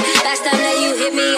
Last time that you hit me,